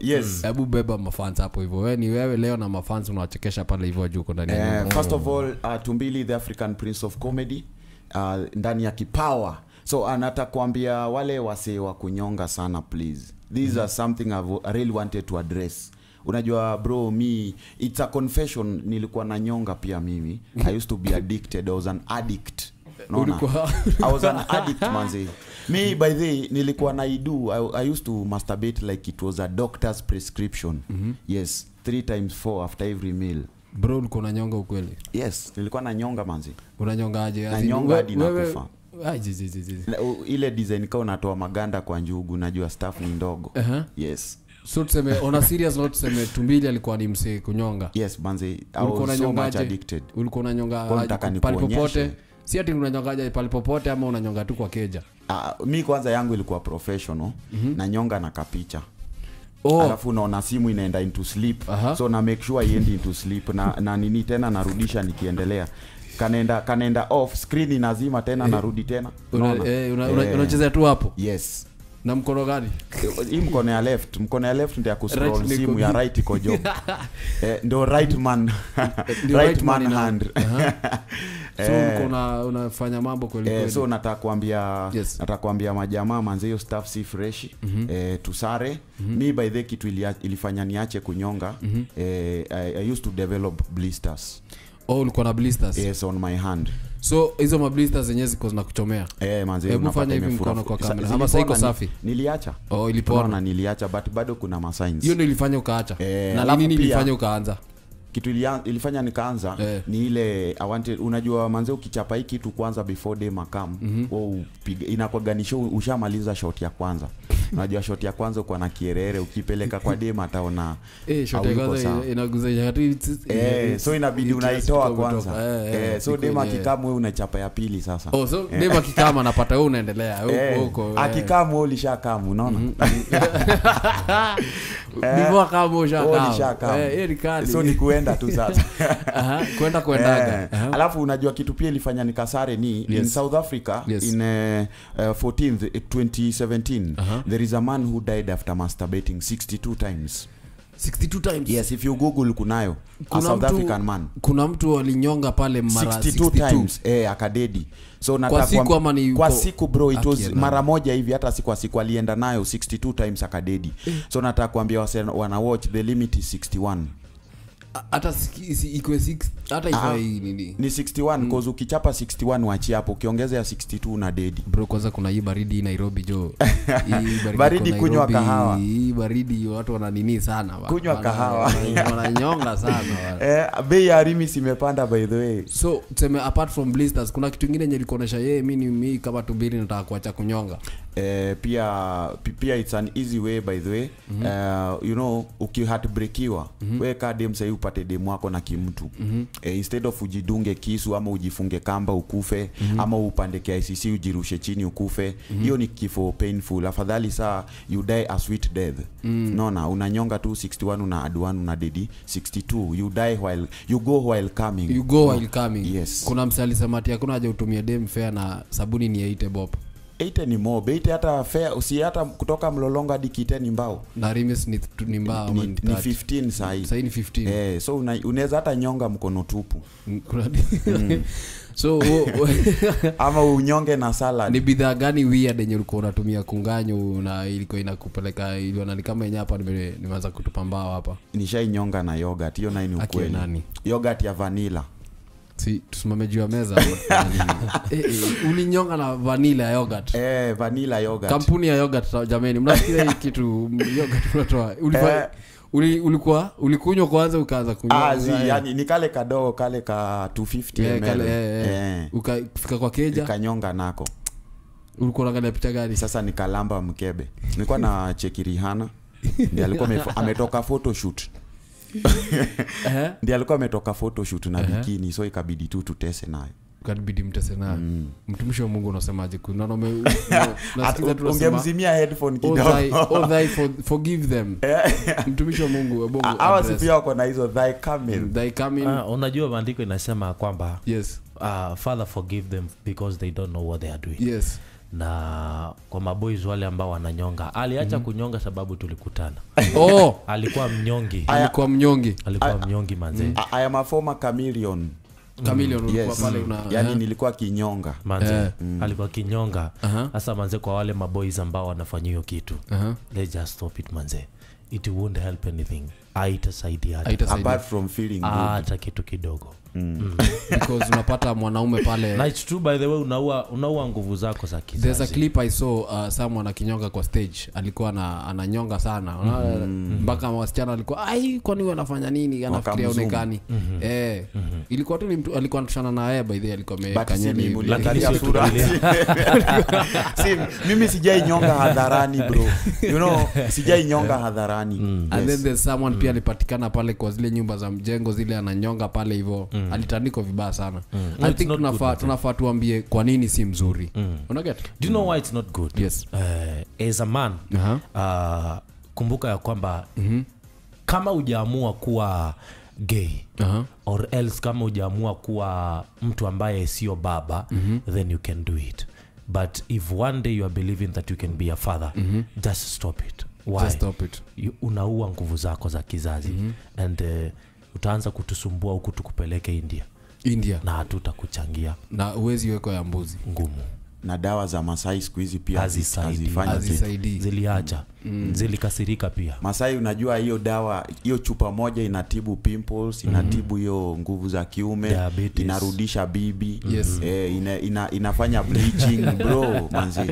yes. Hebu beba mafans hapo hivyo. We ni wewe leo na mafans unawachekesha pale hivyo juu uko ndani ya Eh, first of all uh, tumbili the african prince of comedy uh, ndani ya kipawa. So anata kuambia wale wasee wa kunyonga sana please. These mm-hmm. are something I've, really wanted to address. Unajua bro mi it's a confession. Nilikuwa nanyonga pia mimi. I used to be addicted. I was an addict? Ulikuwa- I was an addict manzi. Me by the nilikuwa na idu I, i used to masturbate like it was a doctor's prescription. Mm-hmm. yes three times four after every meal. Bro ulikuwa unanyonga ukweli? Yes nilikuwa na nyonga manzi unanyongaje Nanyonga hadi nakufa. Ai, zi, zi, zi, zi. Na, u- ile design kaa unatoa maganda kwa njugu najua staff ni ndogo. Uh -huh. yes. So tuseme on a serious note tuseme tumbili alikuwa ni msee kunyonga. Yes manzi ulikuwa was so much unanyongaje ulikuwa unanyonga pali popote si ati unanyongaja palipopote ama unanyonga tu kwa keja. Uh, mi kwanza yangu ilikuwa professional mm-hmm. na nyonga na kapicha. Oh, alafu unaona simu inaenda into sleep. Uh -huh. so na make sure iendi into sleep na, na nini tena narudisha nikiendelea. Kanaenda kanaenda off screen inazima tena eh. narudi tena. Unachezea eh, una- una- Eh, unachezea tu hapo? Yes. Na mkono gani? Hii mkono ya left. Mkono ya left ndio ya kuscroll Right simu ya right iko job. Eh, ndo right man. Right, right man man hand. Aha. so Eh. una- unafanya mambo kweli Eh, so nataka kuambia Yes. nataka kuambia majamaa manze hiyo staff si fresh mm-hmm. eh, tusare mm-hmm. mi by the kitu ilia, ilifanya niache kunyonga mm-hmm. eh, I, I used to develop blisters oh ulikuwa na blisters yes on my hand so hizo mablister zenyewe ziko zinakuchomea eh, Hebu fanya hivi mkono kwa kamera. Ama saiko safi? niliacha oh ilipona niliacha but bado kuna masigns hiyo ndio ilifanya ukaacha e, na nini ilifanya ukaanza kitu ilia, ilifanya nikaanza yeah. ni ile I wanted, unajua manze ukichapa hii kitu kwanza before day makam mm-hmm. upiga inakwaganisho ushamaliza shot ya kwanza. Unajua shot ya kwanza uko na kierere ukipeleka kwa dem ataona eh tu- Eh, so inabidi unaitoa kwanza. Eh, eh, eh, so iko dem akikamu unachapa ya pili sasa. Oh so dem akikamu anapata wewe unaendelea huko Eh, eh. akikamu ulishakamu unaona kama ulishakamu. eh hiyo ni kuenda tu sasa kwenda Eh, alafu unajua kitu pia ilifanya ni kasare ni yes. in south africa Yes. in uh, uh, 14th eh, 2017 Aha. there is a man who died after masturbating 62 times 62 times. Yes if you google kunayo a Kuna south mtu- african man. kuna mtu alinyonga pale mara 62 62 times eh, akadedi. So kwa siku kwa, ama ni kwa siku bro it was mara moja hivi hata si kwa siku alienda nayo 62 times akadedi. So nataka kuambia wana watch the limit is 61 A- hata hata ifai nini? ni 61 mm. cause ukichapa 61 wachi hapo ukiongeza ya 62 na dedi bro kwanza kuna hii baridi nairobi jo. Hii Baridi kunywa kahawa. hii baridi watu wananini sana wa- Kunywa kahawa. wana- wananyonga sana eh, bei ya rimis imepanda by the way. So tuseme apart from blisters kuna kitu ingine yenye likuonyesha yeye mi ni mi kama tumbili nataka kuacha kunyonga eh, pia pi- pia it's an easy way by the way mm-hmm. uh, you know ukihatbrekiwa mm-hmm. we kaa dem sahii upate dem wako na kimtu mm-hmm. eh, instead of ujidunge kisu ama ujifunge kamba ukufe mm-hmm. ama upande kicc ujirushe chini ukufe hiyo mm-hmm. ni kifo painful afadhali saa you die a sweet death mm. naona unanyonga tu 61 una adwan 1 una dedi 62 you die while you go while coming you go while coming Yes. kuna msali samati hakuna haja utumie dem fair na sabuni ni aite bob eite ni mob eite hata fair si hata kutoka mlolongo hadi Kiteni mbao. Na rimis ni, ni mbao ni, ni ni 15 sahi. Sahi ni 15 eh, so una- unaweza hata nyonga mkono tupu. Mm. so wo- wo- ama unyonge na salad. Ni bidhaa gani weird yenye ulikuwa unatumia kunganyo na ilikuwa inakupeleka iliona ni kama yenye hapa nimeanza kutupa mbao hapa? Nishainyonga na yogurt hiyo nayo ni ukweli. yogurt ya vanilla si tusimame juu ya meza. Nini? Eh, eh, ulinyonga na vanila ya yogurt. Eh, vanila yogurt. Kampuni ya yogurt jameni mnasikia hii kitu yogurt unatoa. Ulifa- Eh. uli, ulikuwa ulikunywa kwanza ukaanza kunywa Ah, zi, eh, yani, ni kale kadogo kale ka 250 yeah, ml kale, yeah, yeah. Eh, ukafika kwa keja? Ukanyonga nako. Ulikuwa unaangalia picha gani? Sasa nikalamba mkebe. Nilikuwa na cheki rihana ndi alikuwa ametoka photoshoot Eh, ndi alikuwa ametoka photoshoot na bikini so ikabidi tu tutese nayo kanibidi mtese nayo mtumishi wa mungu unasemaje? Ungemzimia headphone "Oh kidogo. thy for- forgive them. Mtumishi wa mungu wa Mungu hawa si pia wako na hizo thy coming Thy coming- Ah, unajua maandiko inasema kwamba yes. uh, father forgive them because they don't know what they are doing. Yes na kwa maboys wale ambao wananyonga. Aliacha mm. kunyonga sababu tulikutana. Oh! Alikuwa mnyongi. Alikuwa mnyongi. Alikuwa mnyongi manzee I, I am a former chameleon. Chameleon mm. yes. pale una yani yeah. nilikuwa kinyonga. Manze mm. alikuwa kinyonga. Aha. hasa manze kwa wale maboys ambao wanafanya hiyo kitu uh-huh. let's just stop it manze it won't help anything. Aitasaidiahata apart from feeling hata kitu kidogo. Because unapata mwanaume pale na it's true by the way unaua unaua nguvu zako za there's a clip i saw uh, someone akinyonga kwa stage. Alikuwa na, ananyonga sana. Mm. mpaka wasichana alikuwa ai kwani wewe unafanya nini? Anafikiria unekani. Mm-hmm. eh. Ilikuwa tu alikuwa anatushana na yeye by the way, alikuwa but si mimi hivi. uliangalia Lakini sura. Si si mimi sijai nyonga hadharani bro. You know sijai nyonga mm. and yes. then there's someone pia alipatikana pale kwa zile nyumba za mjengo zile ananyonga pale hivyo alitandikwa vibaya sana No, i think tunafaa tunafa tunafaa tuambie kwa nini si mzuri unaget do you know why it's not good Yes. uh, as a man Aha. uh, kumbuka ya kwamba mm-hmm. kama ujaamua kuwa gay uh-huh. or else kama ujaamua kuwa mtu ambaye sio baba mm-hmm. then you can do it but if one day you are believing that you can be a father mm-hmm. just stop it why? Just stop it. You- unaua nguvu zako za kizazi. Mm -hmm. and uh, utaanza kutusumbua huku tukupeleke india. India. Na hatutakuchangia. Na uwezi weko ya mbuzi. Ngumu. Na dawa za masai siku hizi pia hazifanyi kitu. hazisaidii. Zilikasirika pia. Masai unajua hiyo dawa hiyo chupa moja inatibu pimples inatibu hiyo nguvu za kiume Diabetes. inarudisha bibi. Yes. eh, ina, ina, inafanya bleaching bro manzi